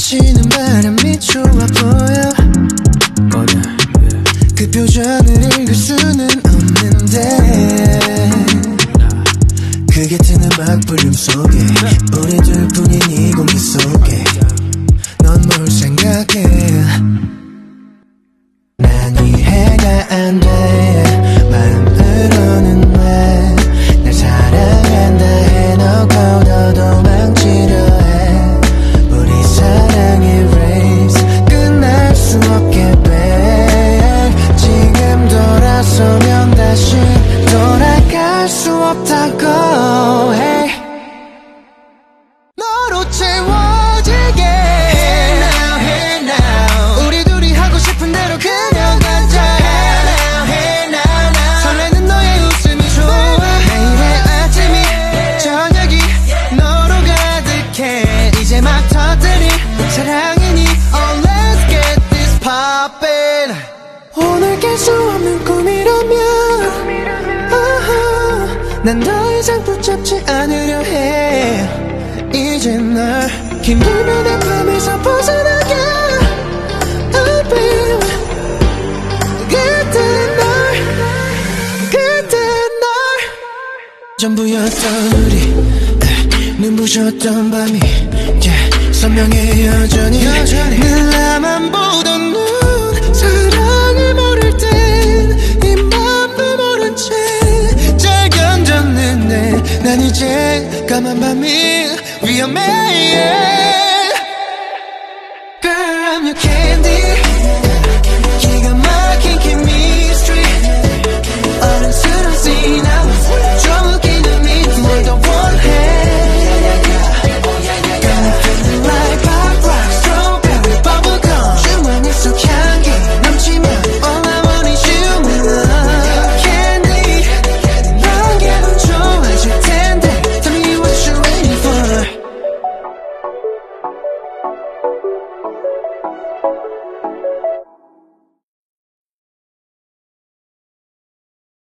스치는 바람이 좋아 보여. 그 표정을 읽을 수는 없는데. 그게 트는 음악 볼륨 속에. 우리 둘뿐인 이 공기 속에. 넌 뭘 생각 수 없다고 hey. 너로 채워지게. Hey now, hey now. 우리 둘이 하고 싶은 대로 그냥 가자. Hey now, hey now, now. 설레는 너의 웃음이 좋아. 매일의 아침이 저녁이 너로 가득해. 이제 막 터뜨릴 사랑 난 더 이상 붙잡지 않으려 해. 이제 널 힘들면 내 맘에서 벗어나게. Oh 그때 널 그때 널. 전부였던 우리 눈부셨던 밤이 yeah, 선명해 여전히. 보던 Come and by me, we are made